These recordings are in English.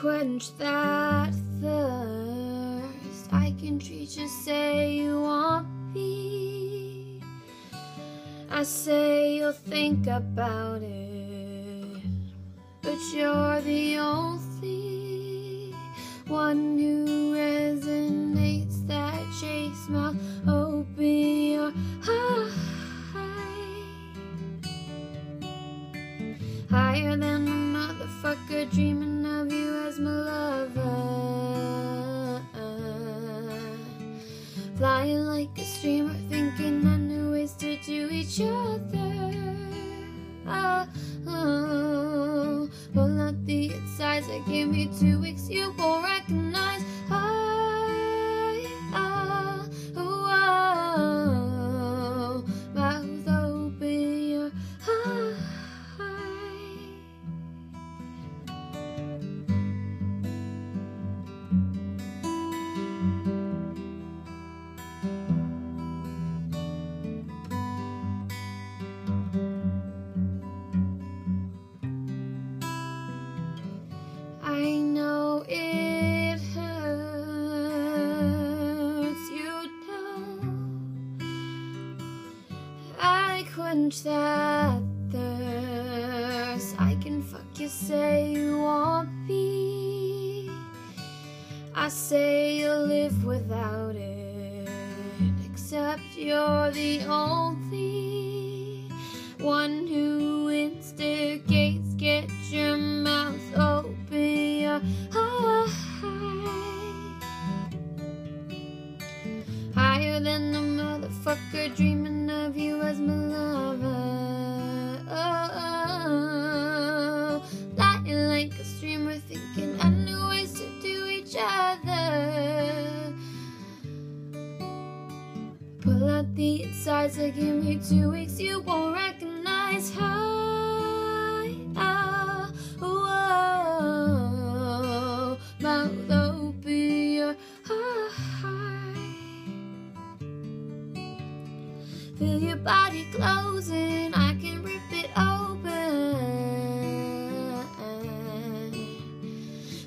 quench that thirst. I can treat you, say you want me. I say you'll think about it, but you're the only one who flying like a streamer thinking I knew ways to do each other oh, oh. pull out the insides that give me two weeks you won't that thirst. I can fuck you, say you want me. I say you'll live without it. Except you're the only one who Higher than the motherfucker dreaming of you as my lover. Oh, oh, lying like a streamer thinking I knew ways to do each other. Pull out the insides give me two weeks you won't recognize. High, Feel your body closing, I can rip it open.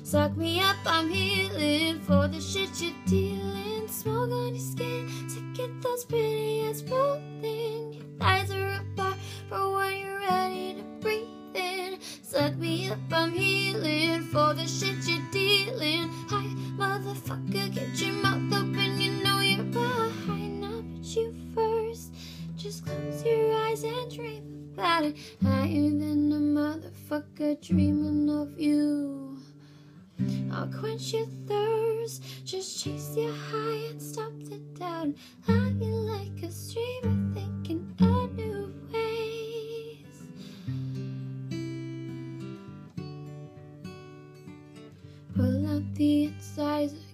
Suck me up, I'm healing for the shit you're dealing. Smoke on your skin to get those pretty ass moving. Your thighs are apart for when you're ready to breathe in. Suck me up, I'm healing for the shit you're dealing. Hi, motherfucker, about it. Higher than a motherfucker dreaming of you. I'll quench your thirst. Just chase your high and stop the doubt. Lying like a streamer thinking of new ways. Pull out the two